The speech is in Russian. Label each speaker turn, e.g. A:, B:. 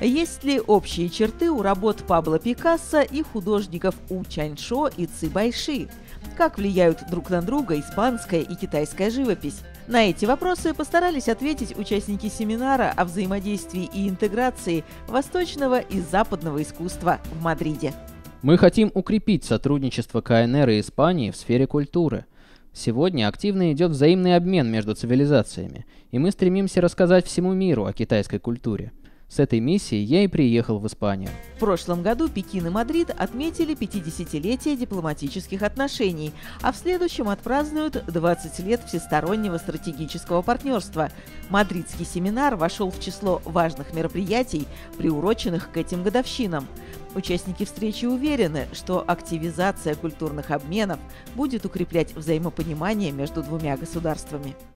A: Есть ли общие черты у работ Пабло Пикассо и художников У Чаньшо и Ци Байши? Как влияют друг на друга испанская и китайская живопись? На эти вопросы постарались ответить участники семинара о взаимодействии и интеграции восточного и западного искусства в Мадриде.
B: Мы хотим укрепить сотрудничество КНР и Испании в сфере культуры. Сегодня активно идет взаимный обмен между цивилизациями, и мы стремимся рассказать всему миру о китайской культуре. С этой миссией я и приехал в Испанию.
A: В прошлом году Пекин и Мадрид отметили 50-летие дипломатических отношений, а в следующем отпразднуют 20 лет всестороннего стратегического партнерства. Мадридский семинар вошел в число важных мероприятий, приуроченных к этим годовщинам. Участники встречи уверены, что активизация культурных обменов будет укреплять взаимопонимание между двумя государствами.